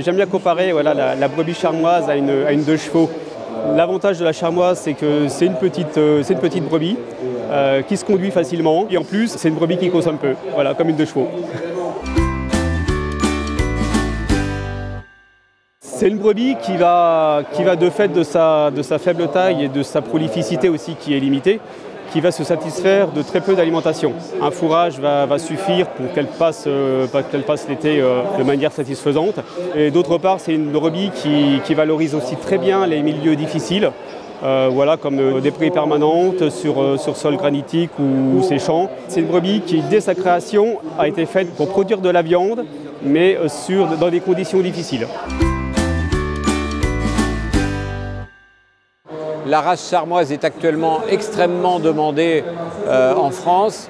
J'aime bien comparer voilà, la, brebis charmoise à une, à une deux chevaux. L'avantage de la charmoise, c'est que c'est une, petite, euh, une petite brebis euh, qui se conduit facilement. Et en plus, c'est une brebis qui consomme peu, voilà, comme une deux chevaux. C'est une brebis qui va, qui va de fait de sa, de sa faible taille et de sa prolificité aussi qui est limitée, qui va se satisfaire de très peu d'alimentation. Un fourrage va, suffire pour qu'elle passe, euh, passe l'été euh, de manière satisfaisante. Et d'autre part, c'est une brebis qui, valorise aussi très bien les milieux difficiles. Euh, voilà, comme des prairies permanentes sur, sur sol granitique ou, séchant. C'est une brebis qui, dès sa création, a été faite pour produire de la viande, mais sur, dans des conditions difficiles. La race charmoise est actuellement extrêmement demandée euh, en France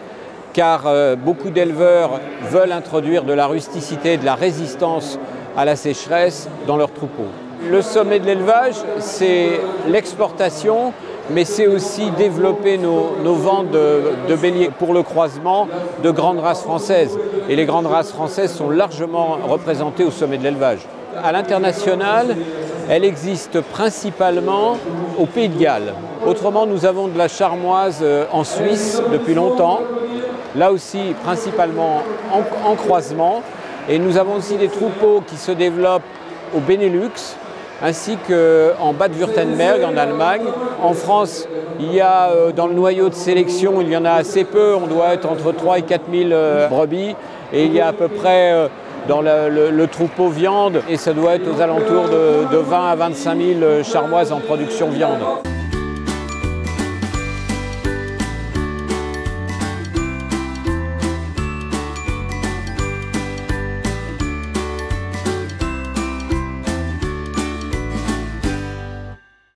car euh, beaucoup d'éleveurs veulent introduire de la rusticité, de la résistance à la sécheresse dans leurs troupeaux. Le sommet de l'élevage, c'est l'exportation, mais c'est aussi développer nos, ventes de, de, béliers pour le croisement de grandes races françaises. Et les grandes races françaises sont largement représentées au sommet de l'élevage. À l'international, elle existe principalement au Pays de Galles. Autrement, nous avons de la charmoise euh, en Suisse depuis longtemps, là aussi principalement en, croisement. Et nous avons aussi des troupeaux qui se développent au Benelux, ainsi qu'en Bade-Württemberg en Allemagne. En France, il y a euh, dans le noyau de sélection, il y en a assez peu, on doit être entre 3 et 4 000 euh, brebis, et il y a à peu près dans le, troupeau viande et ça doit être aux alentours de, de 20 à 25 000 charmoises en production viande.